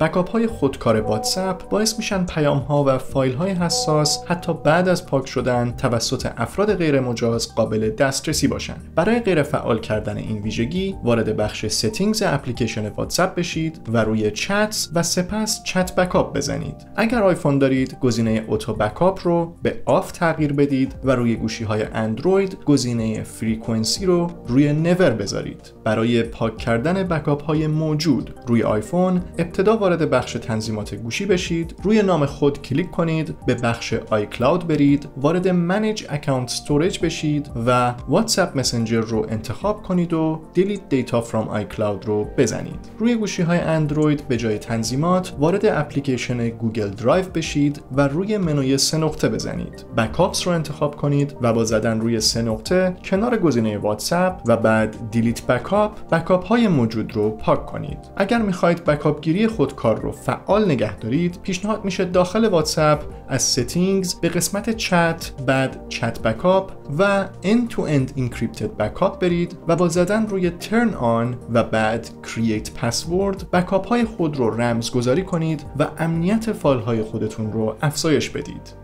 backup های خودکار واتساپ باعث میشن پیام ها و فایل های حساس حتی بعد از پاک شدن توسط افراد غیر مجاز قابل دسترسی باشن. برای غیر فعال کردن این ویژگی وارد بخش settings اپلیکیشن واتساپ بشید و روی chats و سپس chat backup بزنید. اگر آیفون دارید گزینه auto backup رو به off تغییر بدید و روی گوشی های اندروید گزینه frequency رو روی never بذارید. برای پاک کردن backup های موجود روی آیفون ابتدا وارد بخش تنظیمات گوشی بشید روی نام خود کلیک کنید به بخش کلاود برید وارد manage account storage بشید و واتساپ مسنجر رو انتخاب کنید و data from iCloud رو بزنید. روی گوشی های اندروید به جای تنظیمات وارد اپلیکیشن گوگل درایو بشید و روی منوی سه نقطه بزنید. backups رو انتخاب کنید و با زدن روی سه نقطه کنار گزینه واتساپ و بعد delete backup بکاپ های موجود رو پاک کنید. اگر می‌خواهید بکاپ گیری خودکار رو فعال نگه دارید پیشنهاد میشه داخل واتساپ از settings به قسمت چت بعد chat backup و end to end encrypted backup برید و با زدن روی turn on و بعد create password بکاپ های خود رو رمزگذاری کنید و امنیت فایل های خودتون رو افزایش بدید.